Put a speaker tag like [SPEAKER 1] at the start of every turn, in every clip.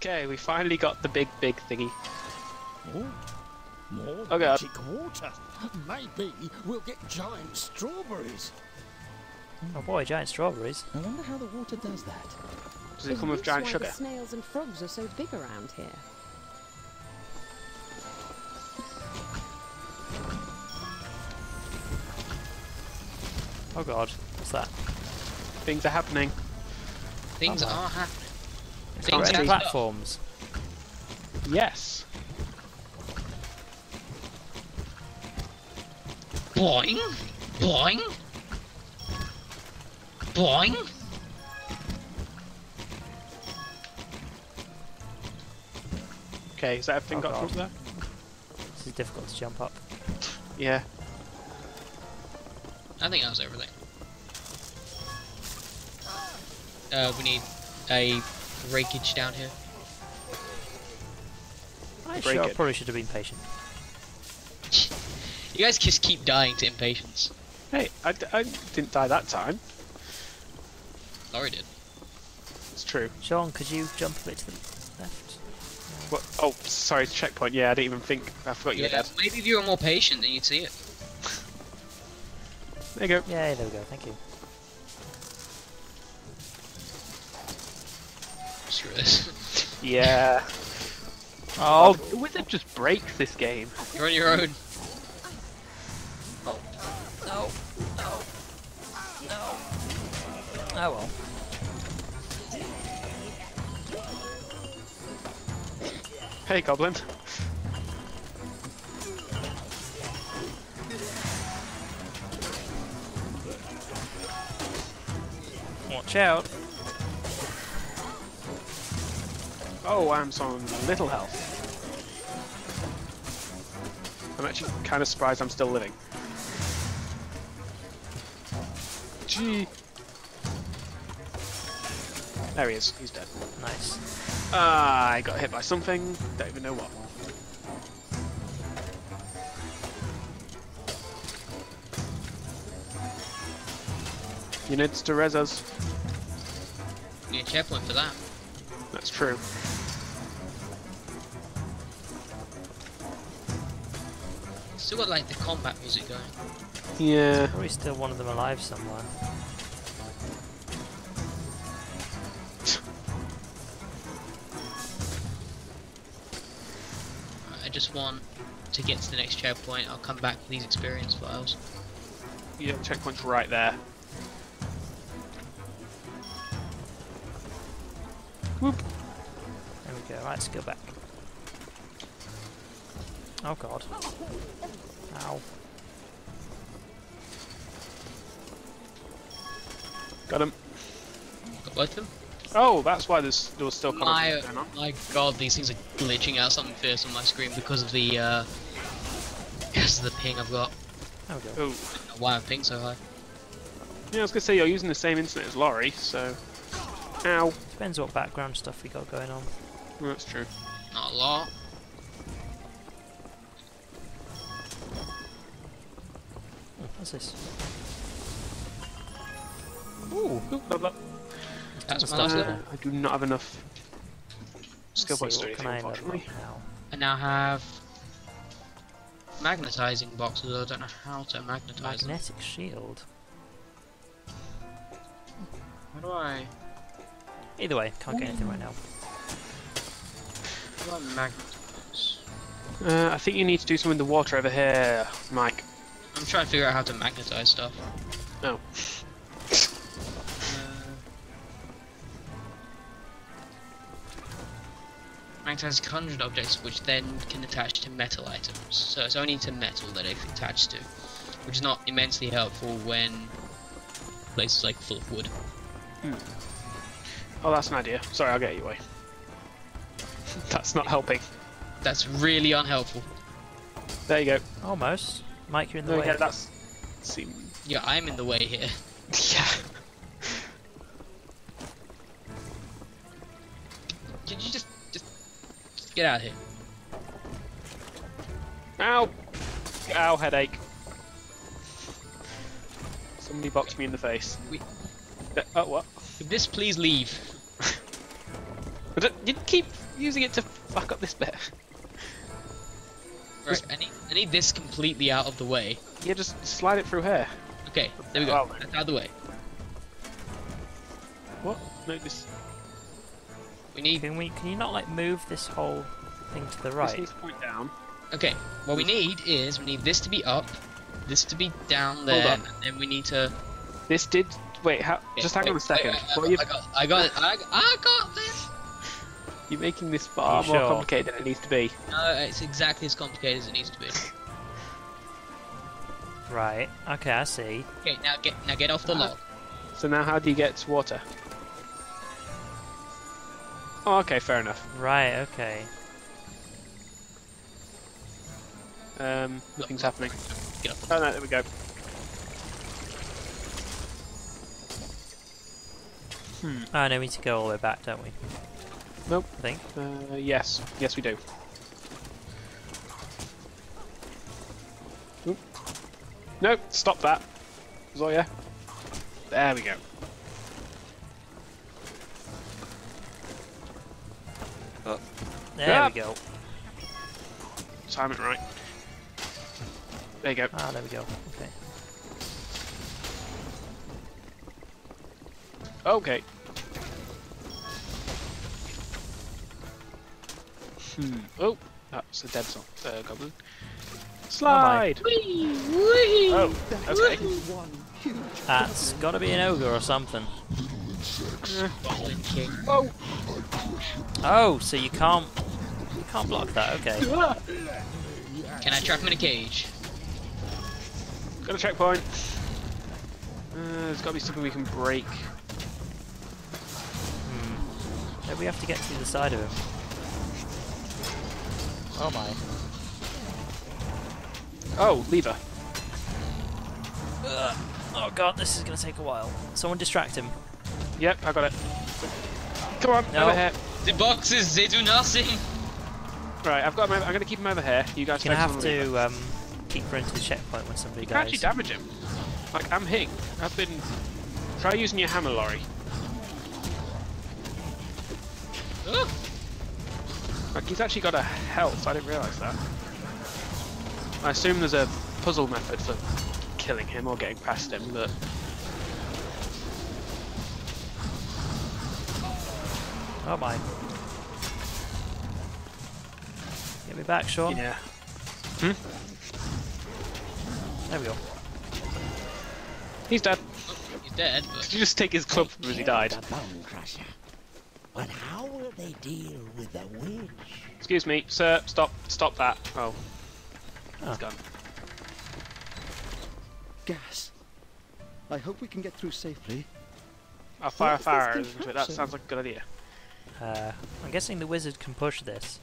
[SPEAKER 1] Okay, we finally got the big, big thingy.
[SPEAKER 2] Oh, more
[SPEAKER 1] Oh, God.
[SPEAKER 2] magic water. Maybe we'll get giant strawberries.
[SPEAKER 3] Oh boy, giant strawberries.
[SPEAKER 2] I wonder how the water does that.
[SPEAKER 1] Does it
[SPEAKER 4] Is
[SPEAKER 1] come with
[SPEAKER 4] this
[SPEAKER 1] giant
[SPEAKER 4] why
[SPEAKER 1] sugar?
[SPEAKER 4] The snails and frogs are so big around here.
[SPEAKER 3] Oh god, what's that?
[SPEAKER 1] Things are happening.
[SPEAKER 5] Things
[SPEAKER 3] Oh,
[SPEAKER 5] are happening.
[SPEAKER 1] It's
[SPEAKER 5] Things
[SPEAKER 1] not
[SPEAKER 3] Great
[SPEAKER 5] are
[SPEAKER 1] cheap.
[SPEAKER 3] platforms.
[SPEAKER 1] Yes.
[SPEAKER 5] Boing! Boing! Boing!
[SPEAKER 1] Okay, is that everything
[SPEAKER 3] Oh,
[SPEAKER 1] got
[SPEAKER 3] God.
[SPEAKER 1] up there?
[SPEAKER 3] This is difficult to jump up.
[SPEAKER 1] Yeah.
[SPEAKER 5] I think that was everything. Uh, we need a breakage down here.
[SPEAKER 3] I
[SPEAKER 1] Break
[SPEAKER 3] sure
[SPEAKER 1] it.
[SPEAKER 3] probably should have been patient.
[SPEAKER 5] You guys just keep dying to impatience.
[SPEAKER 1] Hey, I, d- I didn't die that time.
[SPEAKER 5] Laurie did.
[SPEAKER 1] It's true.
[SPEAKER 3] Sean, could you jump a bit to the left?
[SPEAKER 1] What? Oh, sorry, checkpoint. Yeah, I didn't even think. I forgot you were
[SPEAKER 5] Yeah,
[SPEAKER 1] dead.
[SPEAKER 5] maybe if you were more patient, then you'd see it.
[SPEAKER 1] There you go.
[SPEAKER 3] Yeah, there we go, thank you.
[SPEAKER 5] Screw this.
[SPEAKER 1] Yeah.
[SPEAKER 3] Oh,
[SPEAKER 1] the wizard just breaks this game.
[SPEAKER 5] You're on your own. Oh.
[SPEAKER 3] No, no, no. Oh well.
[SPEAKER 1] Hey, goblin.
[SPEAKER 3] Watch out.
[SPEAKER 1] Oh, I'm so little health. I'm actually kind of surprised I'm still living. Gee. There he is. He's dead.
[SPEAKER 3] Nice.
[SPEAKER 1] Ah, I got hit by something. Don't even know what. Units to res us.
[SPEAKER 5] You need a checkpoint for that.
[SPEAKER 1] That's true.
[SPEAKER 5] Still got like the combat music going.
[SPEAKER 1] Yeah.
[SPEAKER 3] Probably still one of them alive somewhere.
[SPEAKER 5] I just want to get to the next checkpoint. I'll come back with these experience vials.
[SPEAKER 1] Yeah, checkpoint's right there. Whoop.
[SPEAKER 3] There we go. Right, let's go back. Oh god. Ow.
[SPEAKER 1] Got him.
[SPEAKER 5] Got both of them.
[SPEAKER 1] Oh, that's why there's there was still
[SPEAKER 5] My,
[SPEAKER 1] combat going on.
[SPEAKER 5] my god, these things are glitching out something fierce on my screen because of the uh, because of the ping I've got.
[SPEAKER 3] There we go.
[SPEAKER 1] Oh.
[SPEAKER 5] I don't know Why I'm ping so high?
[SPEAKER 1] Yeah, I was gonna say you're using the same internet as Laurie, so. Ow.
[SPEAKER 3] Depends what background stuff we got going on.
[SPEAKER 1] Well, that's true.
[SPEAKER 5] Not a lot.
[SPEAKER 3] What's this?
[SPEAKER 1] Ooh. Blah, blah.
[SPEAKER 5] That's
[SPEAKER 3] That's
[SPEAKER 5] my
[SPEAKER 3] not
[SPEAKER 5] last
[SPEAKER 3] it.
[SPEAKER 5] level.
[SPEAKER 1] Uh, I do not have enough skill points to do anything,
[SPEAKER 3] I
[SPEAKER 1] unfortunately.
[SPEAKER 3] now?
[SPEAKER 5] I now have magnetizing boxes. I don't know how to magnetize them.
[SPEAKER 3] Magnetic shield.
[SPEAKER 5] How do I?
[SPEAKER 3] Either way, can't get anything right now.
[SPEAKER 5] How do I magnetize?
[SPEAKER 1] Uh, I think you need to do something in the water over here, Mike.
[SPEAKER 5] I'm trying to figure out how to magnetize stuff.
[SPEAKER 1] Oh.
[SPEAKER 5] Magnetize conjured objects, which then can attach to metal items. So it's only to metal that it can attach to, which is not immensely helpful when places like full of wood. Hmm.
[SPEAKER 1] Oh, that's an idea. Sorry, I'll get you away. that's not helping.
[SPEAKER 5] That's really unhelpful.
[SPEAKER 1] There you go.
[SPEAKER 3] Almost. Mike, you're in the
[SPEAKER 1] There
[SPEAKER 3] way.
[SPEAKER 1] you go. That's. Seem.
[SPEAKER 5] Yeah, I'm in the way here.
[SPEAKER 1] Yeah.
[SPEAKER 5] Did you just just, just get out of here?
[SPEAKER 1] Ow! Ow, headache. Somebody boxed me in the face.
[SPEAKER 5] We-
[SPEAKER 1] Uh, oh, what?
[SPEAKER 5] Could this please leave?
[SPEAKER 1] But you keep using it to fuck up this bit.
[SPEAKER 5] Right, I need, I need this completely out of the way.
[SPEAKER 1] Yeah, just slide it through here.
[SPEAKER 5] Okay, there we go.
[SPEAKER 1] Oh.
[SPEAKER 5] That's out of the way.
[SPEAKER 1] What? No, this,
[SPEAKER 5] We need.
[SPEAKER 3] Can we? Can you not like move this whole thing to the right?
[SPEAKER 1] this needs to point down.
[SPEAKER 5] Okay, what we need is we need this to be up, this to be down there,
[SPEAKER 1] on.
[SPEAKER 5] and then we need to.
[SPEAKER 1] This did. Wait, how,
[SPEAKER 5] Okay,
[SPEAKER 1] just hang on a second.
[SPEAKER 5] wait, wait,
[SPEAKER 1] What
[SPEAKER 5] I,
[SPEAKER 1] are you,
[SPEAKER 5] got, I got, it. I, got- I got this.
[SPEAKER 1] You're making this far
[SPEAKER 3] You
[SPEAKER 1] more
[SPEAKER 3] sure?
[SPEAKER 1] complicated than it needs to be.
[SPEAKER 5] No, it's exactly as complicated as it needs to be.
[SPEAKER 3] Right. Okay, I see.
[SPEAKER 5] Okay, now get now get off the log.
[SPEAKER 1] So now, how do you get to water? Oh, okay, fair enough.
[SPEAKER 3] Right. Okay.
[SPEAKER 1] Um, nothing's happening.
[SPEAKER 5] Get off the
[SPEAKER 1] Oh no, there we go. Hmm.
[SPEAKER 3] Oh no, we need to go all the way back, don't we?
[SPEAKER 1] Nope.
[SPEAKER 3] I think.
[SPEAKER 1] Uh, yes, yes we do. Oop. Nope, stop that. Zoya. There we go.
[SPEAKER 3] There
[SPEAKER 1] Yeah.
[SPEAKER 3] we go.
[SPEAKER 1] Time it right. There you go.
[SPEAKER 3] Ah, there we go. Okay.
[SPEAKER 1] Okay. Hmm. Oh, that's a dead song. Uh, goblin. Slide. Oh, okay.
[SPEAKER 2] One huge
[SPEAKER 3] That's got to be an ogre or something.
[SPEAKER 1] Oh.
[SPEAKER 3] Oh, so you can't. You can't block that. Okay.
[SPEAKER 5] Can I trap him in a cage?
[SPEAKER 1] Got a checkpoint. Uh, there's got to be something we can break.
[SPEAKER 3] Hmm. Maybe we have to get to the side of him. Oh my.
[SPEAKER 1] Oh, lever.
[SPEAKER 3] Ugh. Oh god, this is gonna take a while. Someone distract him.
[SPEAKER 1] Yep, I got it. Come on,
[SPEAKER 3] No.
[SPEAKER 1] over here.
[SPEAKER 5] The boxes, they do nothing.
[SPEAKER 1] Right, I've got him. Over, I'm gonna keep him over here. You guys
[SPEAKER 3] You're gonna have
[SPEAKER 1] on the lever.
[SPEAKER 3] to um, keep running to the checkpoint when somebody
[SPEAKER 1] You can actually damage him. Like I'm hitting. I've been. Try using your hammer, Laurie.
[SPEAKER 5] Oh,
[SPEAKER 1] Like he's actually got a health. I didn't realise that. I assume there's a puzzle method for killing him or getting past him, but
[SPEAKER 3] Oh my. Get me back, Sean.
[SPEAKER 1] yeah. Hmm?
[SPEAKER 3] There we go.
[SPEAKER 1] He's dead.
[SPEAKER 5] he's dead, but
[SPEAKER 1] Did you just take his club from him as he died?
[SPEAKER 2] The Bonecrusher. But how will they deal with the witch?
[SPEAKER 1] Excuse me, sir. Stop. Stop that. Oh.
[SPEAKER 3] Oh.
[SPEAKER 1] He's gone.
[SPEAKER 2] Gas. I hope we can get through safely.
[SPEAKER 1] I'll fire a fire
[SPEAKER 2] this
[SPEAKER 1] into it. That sounds like a good idea.
[SPEAKER 3] Uh, I'm guessing the wizard can push this.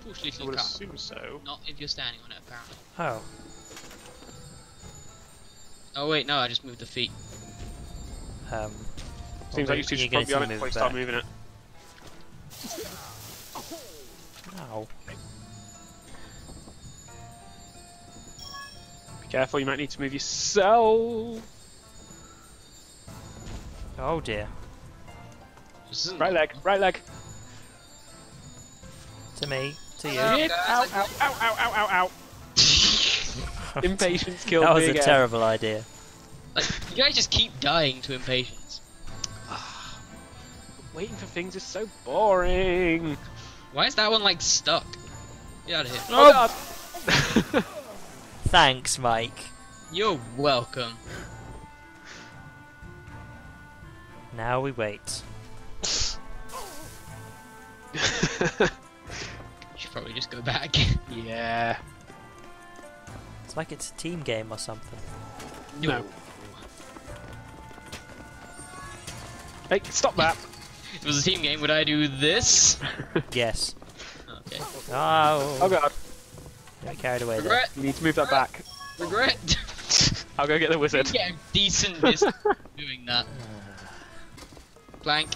[SPEAKER 5] push
[SPEAKER 1] I
[SPEAKER 5] little
[SPEAKER 1] would
[SPEAKER 5] car.
[SPEAKER 1] assume so.
[SPEAKER 5] Not if you're standing on it, apparently.
[SPEAKER 3] Oh.
[SPEAKER 5] Oh wait, no, I just moved the feet.
[SPEAKER 3] Um.
[SPEAKER 1] Seems like you two should
[SPEAKER 3] going
[SPEAKER 1] probably be on
[SPEAKER 3] to
[SPEAKER 1] it
[SPEAKER 3] move
[SPEAKER 1] before you
[SPEAKER 3] it
[SPEAKER 1] start moving it.
[SPEAKER 3] Ow.
[SPEAKER 1] Be careful, you might need to move yourself.
[SPEAKER 3] Oh dear.
[SPEAKER 1] Right leg, right leg.
[SPEAKER 3] To me. To you.
[SPEAKER 1] Ow,
[SPEAKER 5] guys,
[SPEAKER 1] ow, ow, ow, ow, ow, ow. Impatience killed
[SPEAKER 3] that was
[SPEAKER 1] me
[SPEAKER 3] a
[SPEAKER 1] again.
[SPEAKER 3] terrible idea.
[SPEAKER 5] Like, you guys just keep dying to impatience.
[SPEAKER 1] Waiting for things is so boring.
[SPEAKER 5] Why is that one like stuck? Get out of here.
[SPEAKER 1] Oh, God.
[SPEAKER 3] Thanks, Mike.
[SPEAKER 5] You're welcome.
[SPEAKER 3] Now we wait.
[SPEAKER 5] Should probably just go back.
[SPEAKER 1] yeah.
[SPEAKER 3] It's like it's a team game or something.
[SPEAKER 1] No. Hey, stop that.
[SPEAKER 5] If it was a team game, would I do this?
[SPEAKER 3] Yes.
[SPEAKER 5] Okay.
[SPEAKER 3] Oh.
[SPEAKER 1] Oh god.
[SPEAKER 3] Get carried away there.
[SPEAKER 5] Regret.
[SPEAKER 1] You need to move that back.
[SPEAKER 5] Regret.
[SPEAKER 1] I'll go get the wizard.
[SPEAKER 5] Get a decent distance doing that. Blank.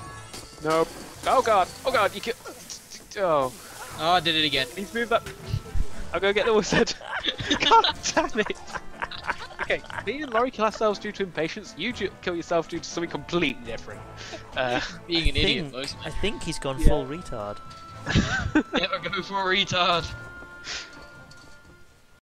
[SPEAKER 1] Nope. Oh god. Oh god. You can. Oh.
[SPEAKER 5] Oh, I did it again.
[SPEAKER 1] Need to move that. I'll go get the wizard. god damn it. Okay, me and Laurie kill ourselves due to impatience. You ju- kill yourself due to something completely different. Uh,
[SPEAKER 5] Being an idiot,
[SPEAKER 3] think,
[SPEAKER 5] mostly.
[SPEAKER 3] I think he's gone
[SPEAKER 1] Yeah.
[SPEAKER 3] full retard.
[SPEAKER 5] Never go for a retard.